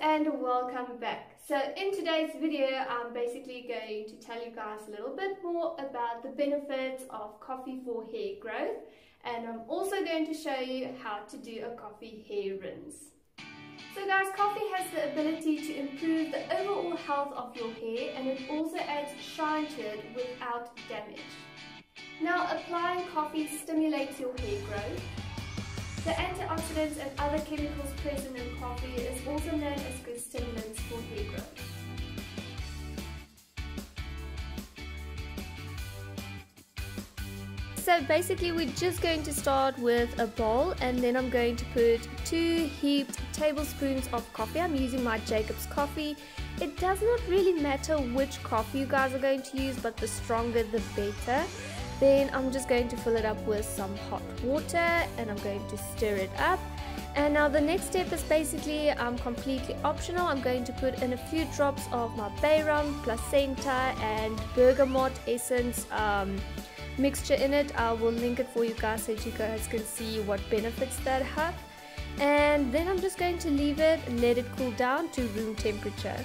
and welcome back. So in today's video I'm basically going to tell you guys a little bit more about the benefits of coffee for hair growth and I'm also going to show you how to do a coffee hair rinse. So guys, coffee has the ability to improve the overall health of your hair and it also adds shine to it without damage. Now applying coffee stimulates your hair growth the antioxidants and other chemicals present in coffee is also known as good stimulants for hair growth. So basically we're just going to start with a bowl and then I'm going to put two heaped tablespoons of coffee. I'm using my Jacobs coffee. It does not really matter which coffee you guys are going to use but the stronger the better. Then I'm just going to fill it up with some hot water and I'm going to stir it up. And now the next step is basically um, completely optional. I'm going to put in a few drops of my bay rum, placenta and bergamot essence um, mixture in it. I will link it for you guys so you guys can see what benefits that have. And then I'm just going to leave it and let it cool down to room temperature.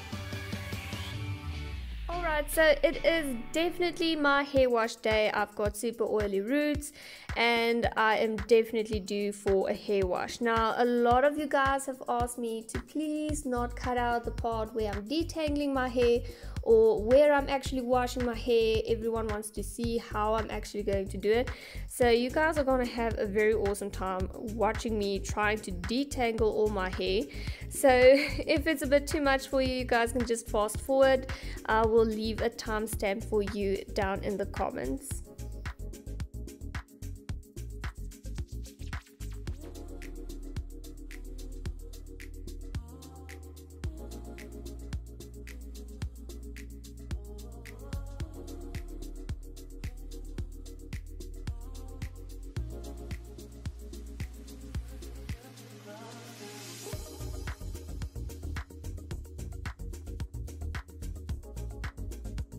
So it is definitely my hair wash day. I've got super oily roots and I am definitely due for a hair wash. Now, a lot of you guys have asked me to please not cut out the part where I'm detangling my hair or where I'm actually washing my hair. Everyone wants to see how I'm actually going to do it. So you guys are going to have a very awesome time watching me trying to detangle all my hair. So if it's a bit too much for you, you guys can just fast forward. I will leave a timestamp for you down in the comments.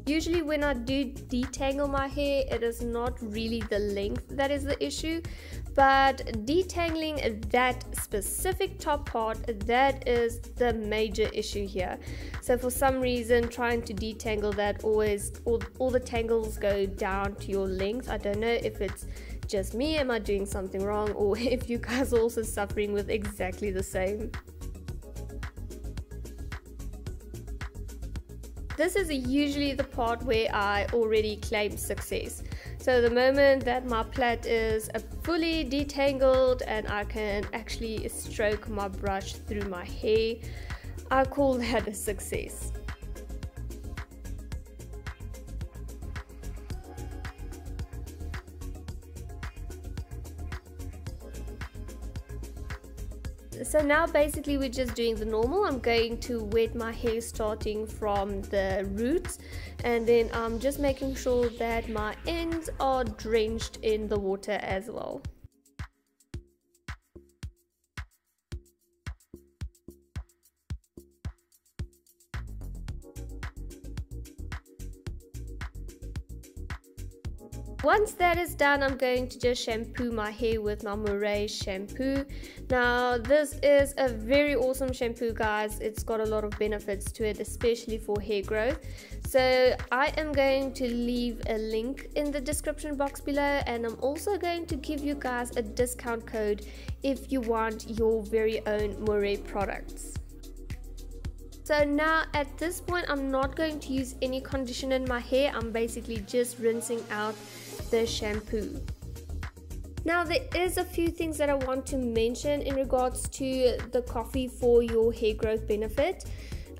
Usually when I do detangle my hair, it is not really the length that is the issue, but detangling that specific top part, that is the major issue here. So for some reason, trying to detangle that always, all, all the tangles go down to your length. I don't know if it's just me, am I doing something wrong, or if you guys are also suffering with exactly the same. This is usually the part where I already claim success. So the moment that my plait is uh, fully detangled and I can actually stroke my brush through my hair, I call that a success. So now basically we're just doing the normal. I'm going to wet my hair starting from the roots and then I'm just making sure that my ends are drenched in the water as well Once that is done, I'm going to just shampoo my hair with my Moerie shampoo. Now, this is a very awesome shampoo, guys. It's got a lot of benefits to it, especially for hair growth. So, I am going to leave a link in the description box below, and I'm also going to give you guys a discount code if you want your very own Moerie products. So now at this point I'm not going to use any conditioner in my hair. I'm basically just rinsing out the shampoo. Now there is a few things that I want to mention in regards to the coffee for your hair growth benefit.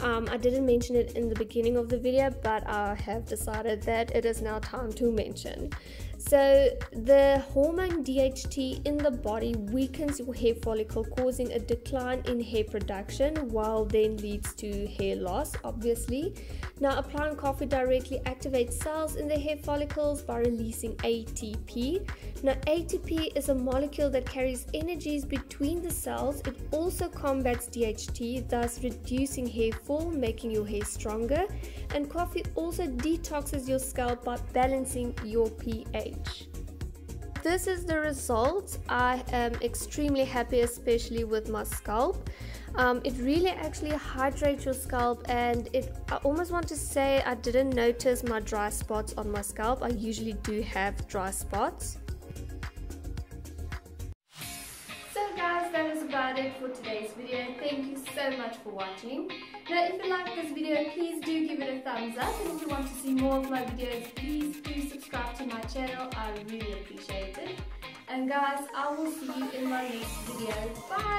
Um, I didn't mention it in the beginning of the video, but I have decided that it is now time to mention. So, the hormone DHT in the body weakens your hair follicle, causing a decline in hair production, while then leads to hair loss, obviously. Now, applying coffee directly activates cells in the hair follicles by releasing ATP. Now, ATP is a molecule that carries energies between the cells. It also combats DHT, thus reducing hair fall, making your hair stronger. And coffee also detoxes your scalp by balancing your pH. This is the result. I am extremely happy, especially with my scalp. Um, it really actually hydrates your scalp and it I almost want to say I didn't notice my dry spots on my scalp. I usually do have dry spots. So guys that is about it for today's video. Thank you so much for watching. Now if you like this video, please do give it a thumbs up. And if you want to see more of my videos, please do subscribe to my channel. I really appreciate it. And guys, I will see you in my next video. Bye!